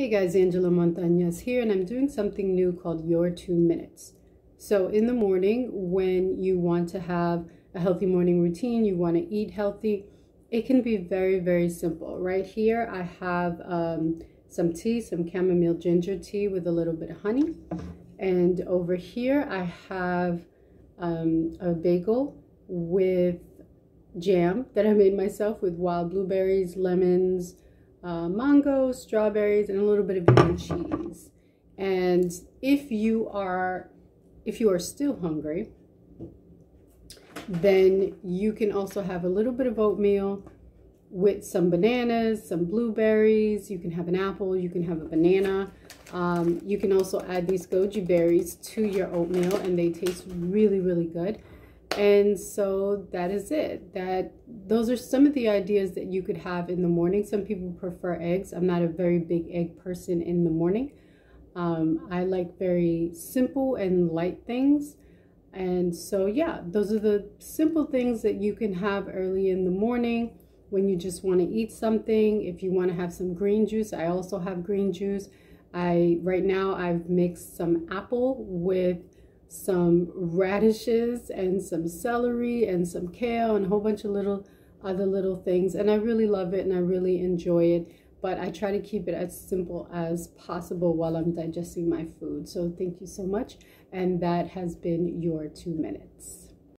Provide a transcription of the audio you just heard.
Hey guys, Angela Montañez here, and I'm doing something new called Your Two Minutes. So, in the morning, when you want to have a healthy morning routine, you want to eat healthy, it can be very, very simple. Right here, I have um, some tea, some chamomile ginger tea with a little bit of honey. And over here, I have um, a bagel with jam that I made myself with wild blueberries, lemons, uh, mangoes, strawberries, and a little bit of vegan cheese. And if you are, if you are still hungry, then you can also have a little bit of oatmeal with some bananas, some blueberries. You can have an apple, you can have a banana. Um, you can also add these goji berries to your oatmeal and they taste really, really good. And so that is it. That those are some of the ideas that you could have in the morning. Some people prefer eggs. I'm not a very big egg person in the morning. Um, I like very simple and light things. And so, yeah, those are the simple things that you can have early in the morning when you just want to eat something. If you want to have some green juice, I also have green juice. I right now I've mixed some apple with some radishes and some celery and some kale and a whole bunch of little other little things. And I really love it and I really enjoy it but I try to keep it as simple as possible while I'm digesting my food. So thank you so much. And that has been your two minutes